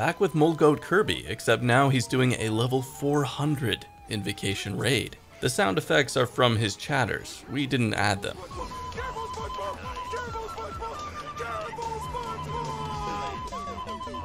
Back with Molgoat Kirby, except now he's doing a level 400 invocation raid. The sound effects are from his chatters, we didn't add them.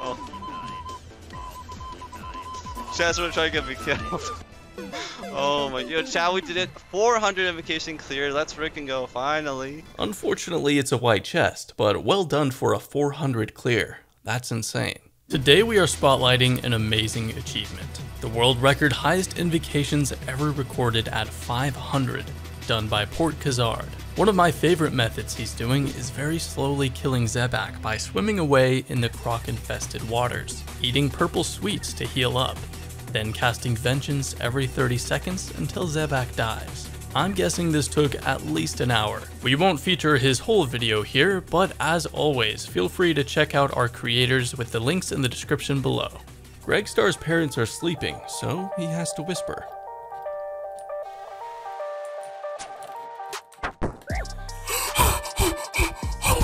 Oh. Chaz would try to get me killed. oh my god, Chow, we did it. 400 invocation clear. Let's freaking go, finally. Unfortunately, it's a white chest, but well done for a 400 clear. That's insane. Today we are spotlighting an amazing achievement. The world record highest invocations ever recorded at 500, done by Port Khazard. One of my favorite methods he's doing is very slowly killing Zebak by swimming away in the croc-infested waters, eating purple sweets to heal up, then casting Vengeance every 30 seconds until Zebak dies. I'm guessing this took at least an hour. We won't feature his whole video here, but as always, feel free to check out our creators with the links in the description below. Greg Star's parents are sleeping, so he has to whisper. Oh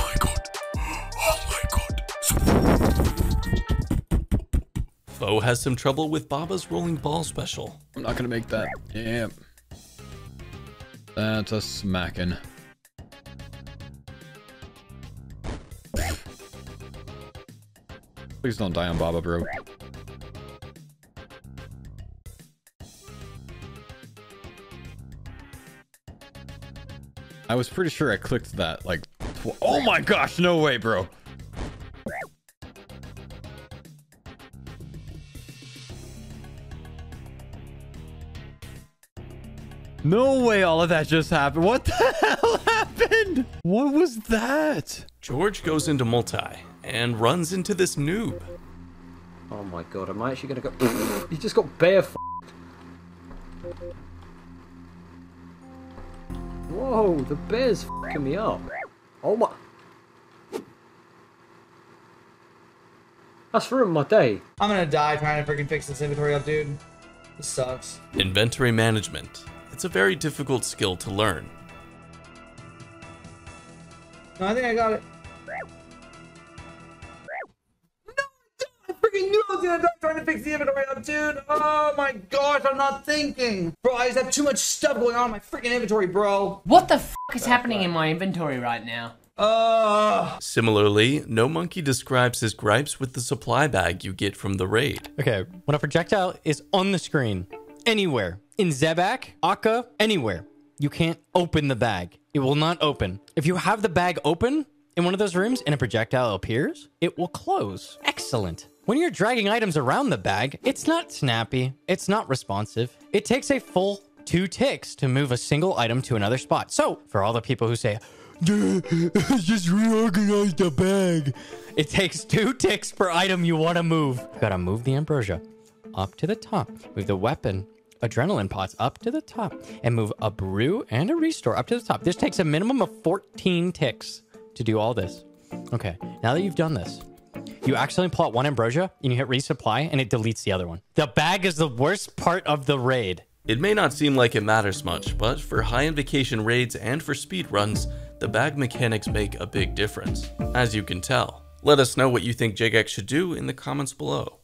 Faux oh has some trouble with Baba's rolling ball special. I'm not gonna make that. Yeah. That's a smacking. Please don't die on Baba, bro. I was pretty sure I clicked that, like, oh my gosh, no way, bro. No way all of that just happened. What the hell happened? What was that? Gerge goes into multi and runs into this noob. Oh my god, am I actually gonna go? he just got bare Whoa, the bear's fucking me up. Oh my. That's ruined my day. I'm gonna die trying to freaking fix this inventory up, dude. This sucks. Inventory management. It's a very difficult skill to learn. No, I think I got it. No, I freaking knew I was gonna die trying to fix the inventory up, dude. Oh my gosh, I'm not thinking. Bro, I just have too much stuff going on in my freaking inventory, bro. What the f is happening in my inventory right now? Uh. Similarly, Gnomonkey describes his gripes with the supply bag you get from the raid. Okay, when a projectile is on the screen, anywhere, in Zebak, Akka, anywhere, you can't open the bag. It will not open. If you have the bag open in one of those rooms and a projectile appears, it will close. Excellent. When you're dragging items around the bag, it's not snappy, it's not responsive. It takes a full two ticks to move a single item to another spot. So, for all the people who say, just reorganize the bag, it takes two ticks per item you want to move. You gotta move the ambrosia up to the top, move the weapon adrenaline pots up to the top, and move a brew and a restore up to the top. This takes a minimum of 14 ticks to do all this. Okay, now that you've done this, you accidentally pull out one ambrosia and you hit resupply and it deletes the other one. The bag is the worst part of the raid. It may not seem like it matters much, but for high invocation raids and for speed runs, the bag mechanics make a big difference, as you can tell. Let us know what you think Jagex should do in the comments below.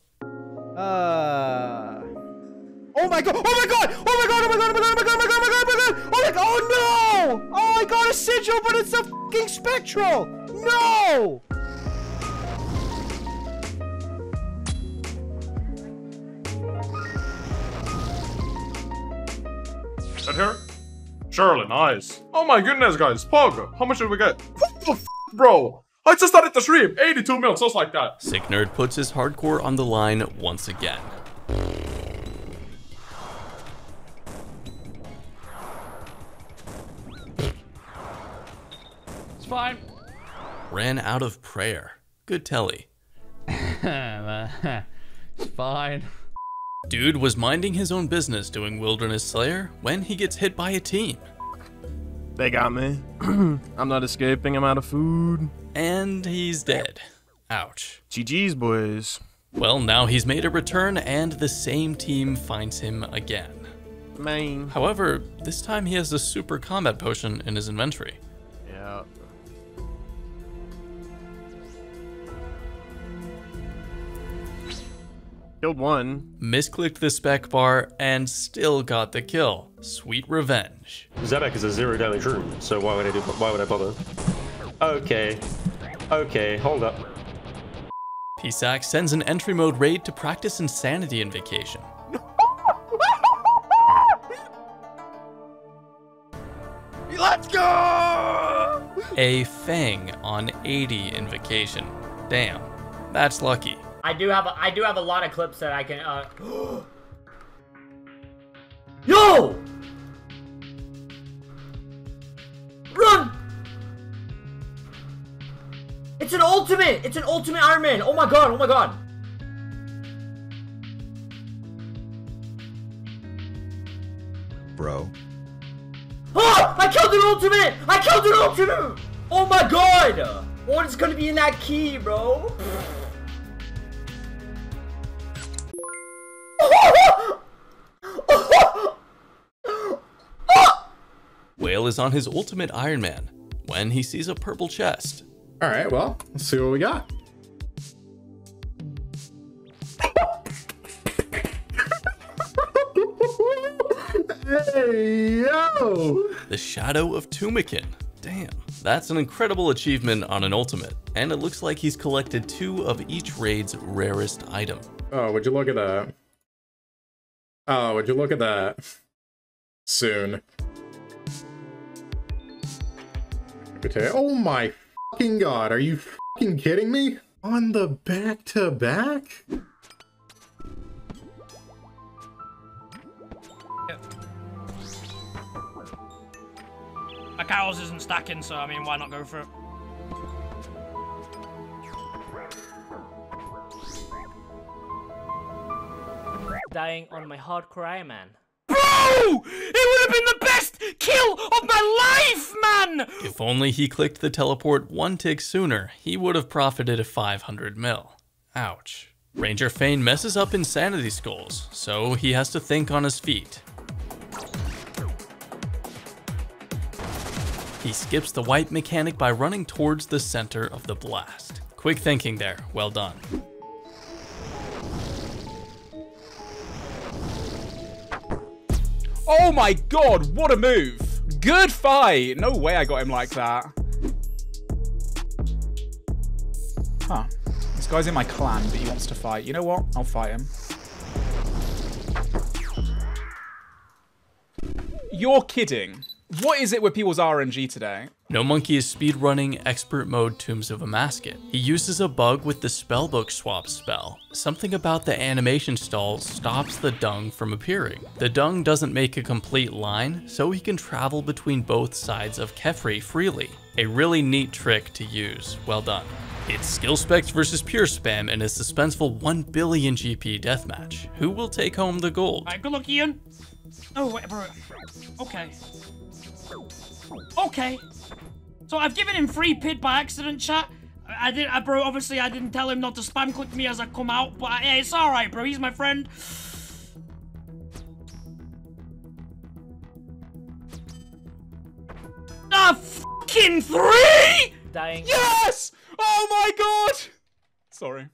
Uh... Oh my god! Oh my god! Oh my god! Oh my god! Oh my god! Oh my god! Oh my god! Oh my god! Oh my god! Oh my god! Oh no! Oh I got a sigil, but it's a fucking spectral! No! Is that here? Surely, nice. Oh my goodness, guys. Pog, how much did we get? What the f bro? I just started the stream. 82 mil, just like that. Sick Nerd puts his hardcore on the line once again. It's. Ran out of prayer. Good telly. it's fine. Dude was minding his own business doing Wilderness Slayer when he gets hit by a team. They got me. I'm not escaping, I'm out of food. And he's dead. Ouch. GG's, boys. Well, now he's made a return and the same team finds him again. Main. However, this time he has a super combat potion in his inventory. Yeah. Killed one. Misclicked the spec bar and still got the kill. Sweet revenge. Zebak is a zero damage room, so why would I do? Why would I bother? Okay, okay, hold up. PSacz sends an entry mode raid to practice insanity invocation. Let's go! A Fang on 80 invocation. Damn, that's lucky. I do have a, I do have a lot of clips that I can. Uh... Yo! Run! It's an ultimate! It's an ultimate Iron Man! Oh my god! Oh my god! Bro. Oh! I killed an ultimate! I killed an ultimate! Oh my god! What is gonna be in that key, bro? Whale is on his ultimate Iron Man when he sees a purple chest. All right, well, let's see what we got. hey, yo! The Shadow of Tumeken. Damn, that's an incredible achievement on an ultimate, and it looks like he's collected two of each raid's rarest item. Oh, would you look at that? Oh, would you look at that? Soon. Oh my fucking god, are you fucking kidding me? On the back to back? My cows isn't stacking, so I mean, why not go for it? Dying on my hardcore Iron Man. Bro! It would have been the best kill of my life, man! If only he clicked the teleport one tick sooner, he would have profited a 500 mil. Ouch. Ranger Fain messes up Insanity Skulls, so he has to think on his feet. He skips the wipe mechanic by running towards the center of the blast. Quick thinking there, well done. Oh my god, what a move! Good fight! No way I got him like that. Huh. This guy's in my clan, but he wants to fight. You know what? I'll fight him. You're kidding. What is it with people's RNG today? Gnomonkey is speedrunning expert mode Tombs of Amascut. He uses a bug with the spellbook swap spell. Something about the animation stall stops the dung from appearing. The dung doesn't make a complete line, so he can travel between both sides of Kephri freely. A really neat trick to use. Well done. It's Skillspecs versus PureSpam in a suspenseful 1 billion GP deathmatch. Who will take home the gold? Alright, good luck, Ian. Oh, wait, bro. Okay. Okay. So I've given him free pid by accident, chat. I, I did, I, bro. Obviously, I didn't tell him not to spam click me as I come out, but yeah, it's all right, bro. He's my friend. Ah, fucking three! Dying. Yes! Oh my god! Sorry.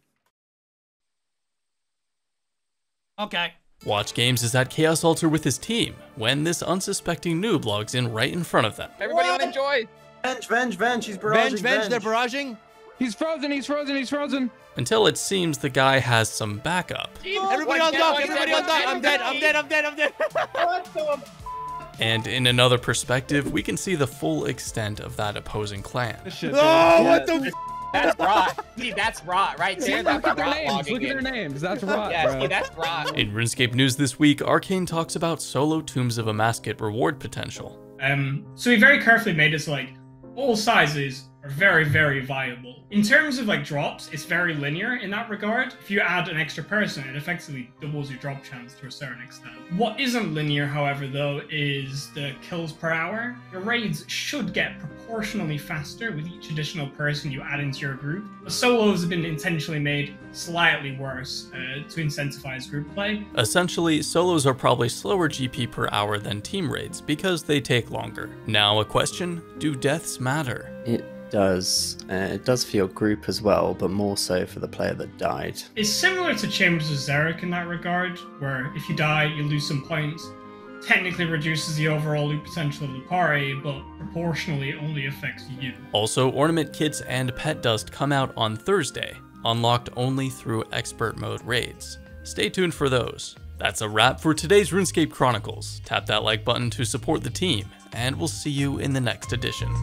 Okay. Watch Games is at Chaos Altar with his team when this unsuspecting noob logs in right in front of them. Everybody want to enjoy. Venge, venge, venge. He's barraging. Venge, venge, they're barraging. He's frozen, he's frozen, he's frozen. Until it seems the guy has some backup. Everybody on dock, everybody on dock. I'm dead, I'm dead, I'm dead, I'm dead. What the? And in another perspective, we can see the full extent of that opposing clan. Oh, what the? That's rot. See, that's rot right there. Look That's at their rot names. Look at their names. That's rot, Yeah, bro. see, that's rot. In RuneScape news this week, Arcane talks about solo Tombs of Amascut reward potential. Um, so we very carefully made this like all sizes are very, very viable. In terms of like drops, it's very linear in that regard. If you add an extra person, it effectively doubles your drop chance to a certain extent. What isn't linear, however, though, is the kills per hour. Your raids should get proportionally faster with each additional person you add into your group. The solos have been intentionally made slightly worse uh, to incentivize group play. Essentially, solos are probably slower GP per hour than team raids because they take longer. Now a question, do deaths matter? It does. Uh, it does for your group as well, but more so for the player that died. It's similar to Chambers of Xeric in that regard, where if you die, you lose some points. Technically reduces the overall loot potential of the party, but proportionally only affects you. Also, ornament kits and pet dust come out on Thursday, unlocked only through expert mode raids. Stay tuned for those. That's a wrap for today's RuneScape Chronicles. Tap that like button to support the team, and we'll see you in the next edition.